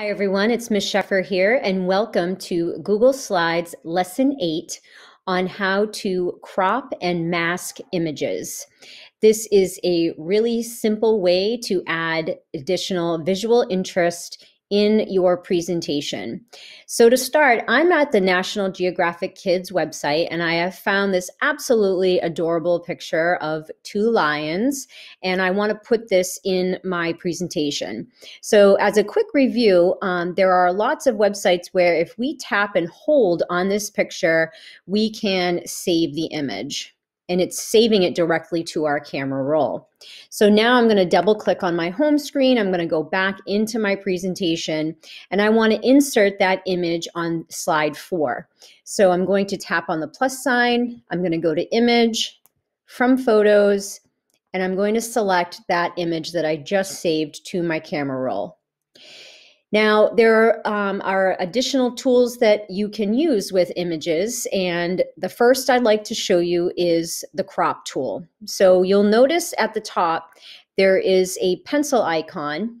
Hi everyone, it's Ms. Sheffer here and welcome to Google Slides Lesson 8 on how to crop and mask images. This is a really simple way to add additional visual interest in your presentation. So to start, I'm at the National Geographic Kids website and I have found this absolutely adorable picture of two lions and I want to put this in my presentation. So as a quick review, um, there are lots of websites where if we tap and hold on this picture, we can save the image and it's saving it directly to our camera roll. So now I'm going to double click on my home screen. I'm going to go back into my presentation and I want to insert that image on slide four. So I'm going to tap on the plus sign. I'm going to go to image from photos and I'm going to select that image that I just saved to my camera roll. Now, there um, are additional tools that you can use with images, and the first I'd like to show you is the crop tool. So you'll notice at the top there is a pencil icon.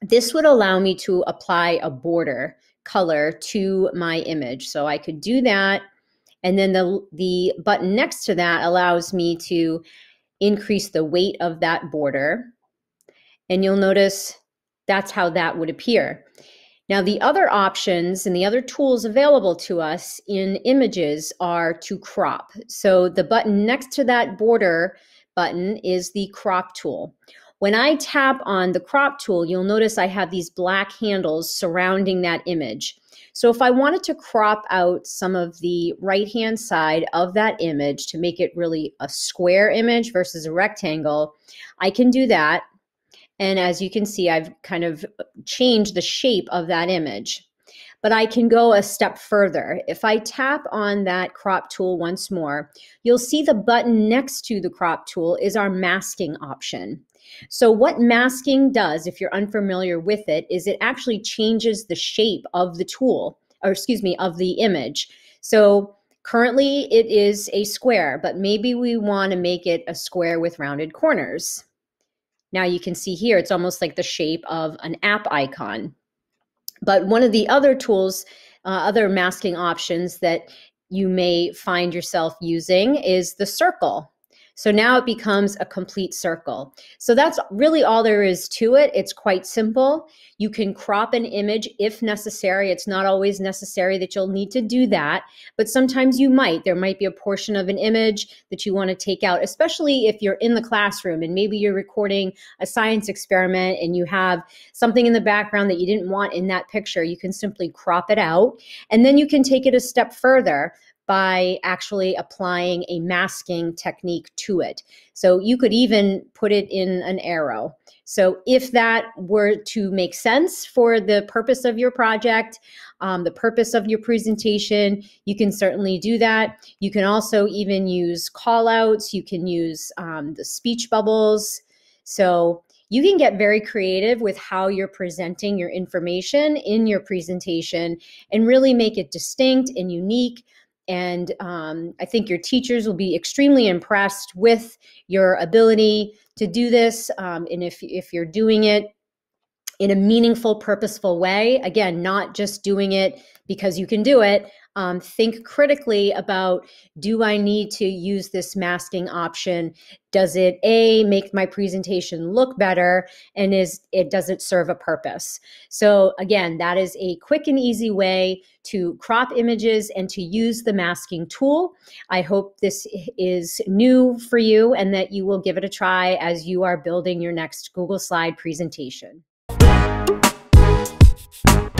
This would allow me to apply a border color to my image. So I could do that, and then the, the button next to that allows me to increase the weight of that border. And you'll notice that's how that would appear. Now, the other options and the other tools available to us in images are to crop. So the button next to that border button is the crop tool. When I tap on the crop tool, you'll notice I have these black handles surrounding that image. So if I wanted to crop out some of the right-hand side of that image to make it really a square image versus a rectangle, I can do that and as you can see, I've kind of changed the shape of that image. But I can go a step further. If I tap on that crop tool once more, you'll see the button next to the crop tool is our masking option. So what masking does, if you're unfamiliar with it, is it actually changes the shape of the tool, or excuse me, of the image. So currently it is a square, but maybe we want to make it a square with rounded corners. Now you can see here, it's almost like the shape of an app icon. But one of the other tools, uh, other masking options that you may find yourself using is the circle. So now it becomes a complete circle. So that's really all there is to it. It's quite simple. You can crop an image if necessary. It's not always necessary that you'll need to do that, but sometimes you might. There might be a portion of an image that you want to take out, especially if you're in the classroom and maybe you're recording a science experiment and you have something in the background that you didn't want in that picture. You can simply crop it out and then you can take it a step further by actually applying a masking technique to it. So you could even put it in an arrow. So if that were to make sense for the purpose of your project, um, the purpose of your presentation, you can certainly do that. You can also even use call outs. You can use um, the speech bubbles. So you can get very creative with how you're presenting your information in your presentation and really make it distinct and unique and um, I think your teachers will be extremely impressed with your ability to do this. Um, and if, if you're doing it in a meaningful, purposeful way, again, not just doing it because you can do it, um, think critically about do I need to use this masking option? Does it A, make my presentation look better? And is it does it serve a purpose? So again, that is a quick and easy way to crop images and to use the masking tool. I hope this is new for you and that you will give it a try as you are building your next Google Slide presentation. Thank you.